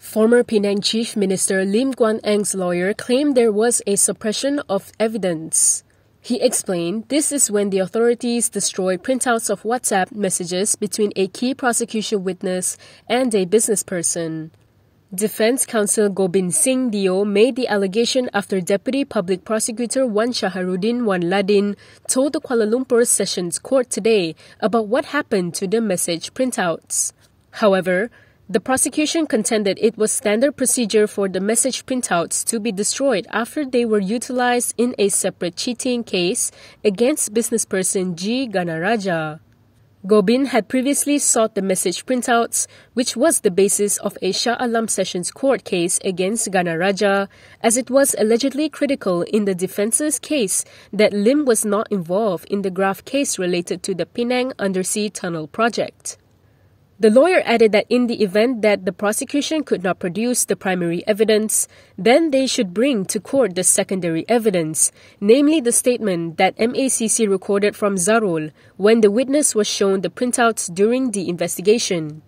Former Penang Chief Minister Lim Guan Eng's lawyer claimed there was a suppression of evidence. He explained this is when the authorities destroyed printouts of WhatsApp messages between a key prosecution witness and a business person. Defense counsel Gobind Singh Deo made the allegation after Deputy Public Prosecutor Wan Shaharuddin Wan Ladin told the Kuala Lumpur Sessions Court today about what happened to the message printouts. However, the prosecution contended it was standard procedure for the message printouts to be destroyed after they were utilized in a separate cheating case against businessperson G. Gnanaraja. Gobind had previously sought the message printouts, which was the basis of a Shah Alam Sessions Court case against Gnanaraja, as it was allegedly critical in the defense's case that Lim was not involved in the graft case related to the Penang Undersea Tunnel project. The lawyer added that in the event that the prosecution could not produce the primary evidence, then they should bring to court the secondary evidence, namely the statement that MACC recorded from Zarul when the witness was shown the printouts during the investigation.